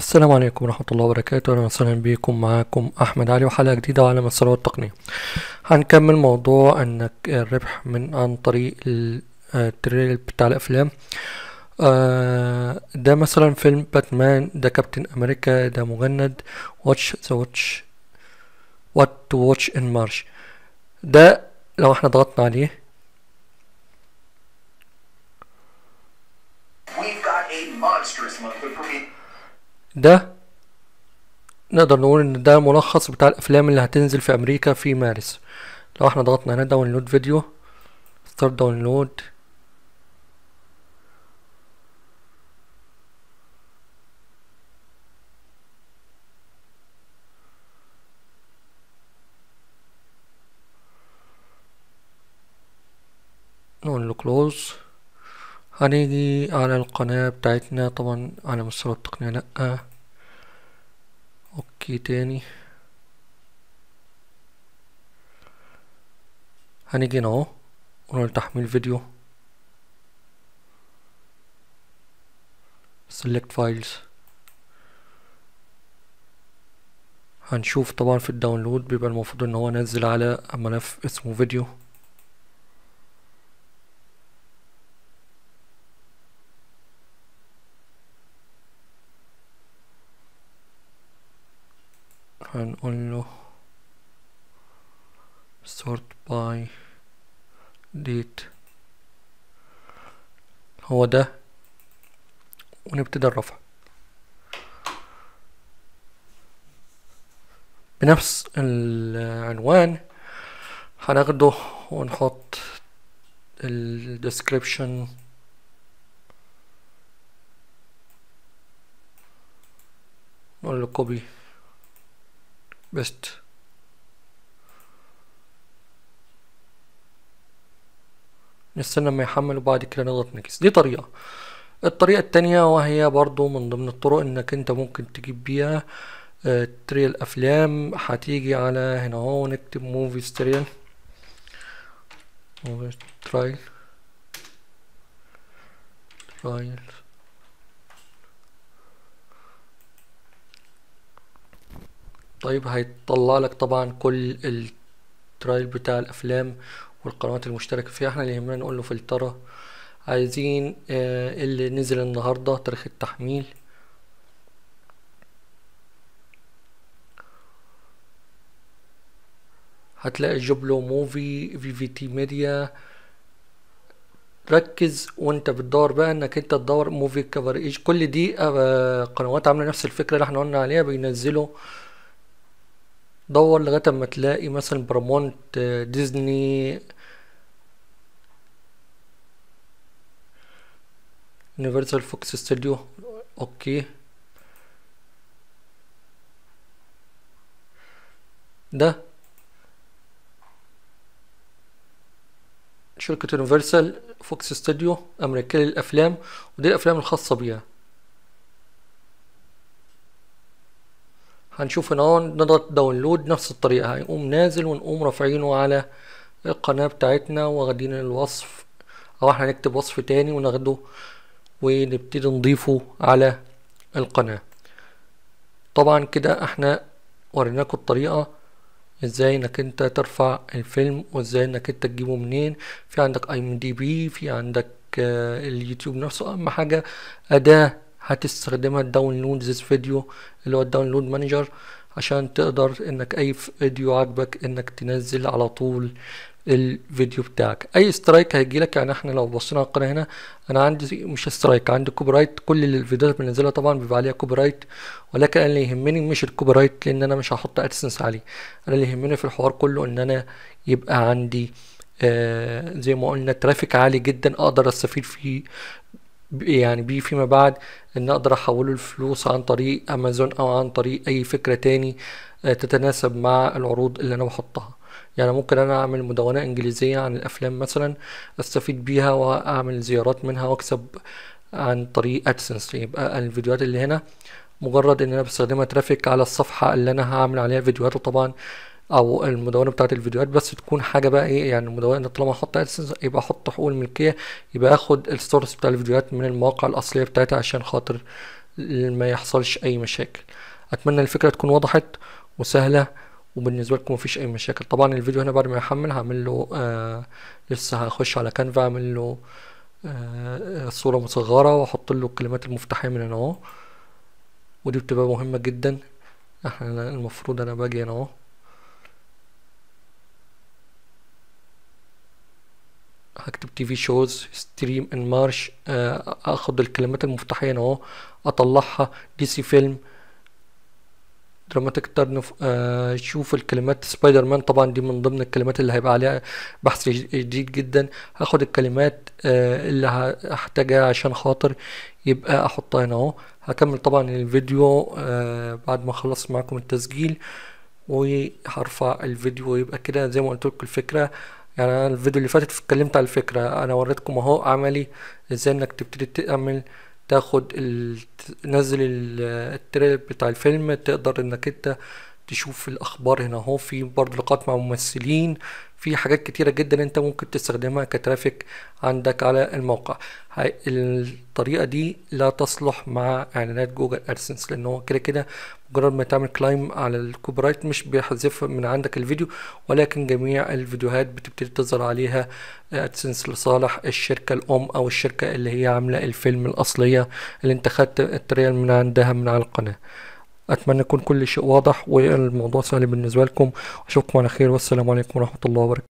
السلام عليكم ورحمة الله وبركاته. أهلا وسهلا بكم. معاكم أحمد علي وحلقة جديدة على مسار التقنية. هنكمل موضوع أنك الربح من عن طريق ال- التريل بتاع الأفلام. آه، ده مثلا فيلم باتمان ده كابتن أمريكا ده مجند. واتش ذا واتش وات تو واتش ان مارش ده لو إحنا ضغطنا عليه ده نقدر نقول إن ده ملخص بتاع الأفلام اللي هتنزل في أمريكا في مارس. لو إحنا ضغطنا هنا download video start download نقول له close هنيجي على القناة بتاعتنا طبعا على مسار التقنية لأ. okay تاني هنيجي هنا أهو ونقول تحميل فيديو. Select files. هنشوف طبعا في ال download بيبقى المفروض إن هو نزل على ملف اسمه فيديو. هنقول له sort by date. هو ده ونبتدي الرفع. بنفس العنوان هناخده ونحط ال description. نقول له copy. paste نستنى لما يحمل وبعد كده نضغط نكس. دي طريقة. الطريقة التانية وهي برضو من ضمن الطرق إنك أنت ممكن تجيب بيها آه، trailer أفلام. هتيجي على هنا أهو نكتب movie trailer movie trailer ترايل طيب هيطلع لك طبعا كل الترايل بتاع الأفلام والقنوات المشتركة فيها. إحنا اللي يهمنا نقول له فلترة. عايزين آه اللي نزل النهاردة تاريخ التحميل. هتلاقي جوبلو موفي في في تي ميديا ركز وانت بتدور بقى انك انت تدور Movie Coverage. كل دي آه، قنوات عاملة نفس الفكرة اللي إحنا قلنا عليها بينزلوا دور لغاية أما تلاقي مثلا Paramount Disney Universal Fox Studio okay ده. شركة Universal Fox Studio أمريكية للأفلام ودي الأفلام الخاصة بيها. هنشوف هنا نضغط download نفس الطريقة هيقوم نازل ونقوم رافعينه على القناة بتاعتنا واخدين الوصف. أو إحنا نكتب وصف تاني وناخده ونبتدي نضيفه على القناة. طبعا كده إحنا وريناكم الطريقة إزاي إنك أنت ترفع الفيلم وإزاي إنك أنت تجيبه منين. في عندك IMDb في عندك آه، اليوتيوب نفسه. أهم حاجة أداة هتستخدمها ال download this video اللي هو ال download manager عشان تقدر إنك أي فيديو عاجبك إنك تنزل على طول الفيديو بتاعك. أي strike هيجيلك يعني إحنا لو بصينا على القناة هنا أنا عندي مش strike عندي copyright كل الفيديوهات اللي بنزلها طبعا بيبقى عليها copyright ولكن أنا اللي يهمني مش ال copyright لأن أنا مش هحط AdSense عليه. أنا اللي يهمني في الحوار كله إن أنا يبقى عندي آه زي ما قلنا traffic عالي جدا أقدر أستفيد فيه يعني بيه فيما بعد إن أقدر أحوله الفلوس عن طريق أمازون أو عن طريق أي فكرة تاني آه، تتناسب مع العروض اللي أنا بحطها. يعني ممكن أنا أعمل مدونة إنجليزية عن الأفلام مثلا أستفيد بيها وأعمل زيارات منها وأكسب عن طريق AdSense يبقى الفيديوهات اللي هنا مجرد إن أنا بستخدمها traffic على الصفحة اللي أنا هعمل عليها فيديوهات وطبعا أو المدونة بتاعت الفيديوهات بس تكون حاجة بقى إيه يعني المدونة طالما أحط AdSense يبقى أحط حقوق الملكية يبقى آخد ال source بتاع الفيديوهات من المواقع الأصلية بتاعتها عشان خاطر ما يحصلش أي مشاكل. أتمنى الفكرة تكون وضحت وسهلة وبالنسبة لكم مفيش أي مشاكل. طبعا الفيديو هنا بعد ما يحمل هعمل له آه لسه هخش على Canva اعمل له آه صورة مصغرة وأحط له الكلمات المفتاحية من هنا أهو. ودي بتبقى مهمة جدا. إحنا المفروض أنا باجي هنا أهو. هكتب TV shows stream in March آخد الكلمات المفتاحية هنا أهو أطلعها DC film dramatic turn آه شوف الكلمات سبايدر مان طبعا دي من ضمن الكلمات اللي هيبقى عليها بحث جديد جدا. هاخد الكلمات آه اللي هحتاجها عشان خاطر يبقى أحطها هنا أهو. هكمل طبعا الفيديو آه بعد ما أخلص معاكم التسجيل وهرفع الفيديو ويبقى كده زي ما قلت لكم الفكرة. يعني أنا الفيديو اللي فاتت اتكلمت على الفكرة أنا وريتكم أهو عملي إزاي إنك تبتدي تعمل تاخد ال... تنزل التريلر بتاع الفيلم تقدر إنك أنت تشوف الأخبار هنا أهو في برضه لقاءات مع ممثلين في حاجات كتيرة جدا أنت ممكن تستخدمها ك traffic عندك على الموقع. الطريقة دي لا تصلح مع إعلانات Google AdSense لأن هو كده كده مجرد ما تعمل claim على ال copyright مش بيحذف من عندك الفيديو ولكن جميع الفيديوهات بتبتدي تظهر عليها AdSense لصالح الشركة الأم أو الشركة اللي هي عاملة الفيلم الأصلية اللي أنت خدت التريال من عندها من على القناة. أتمنى يكون كل شيء واضح والموضوع سهل بالنسبة لكم. أشوفكم على خير. والسلام عليكم ورحمة الله وبركاته.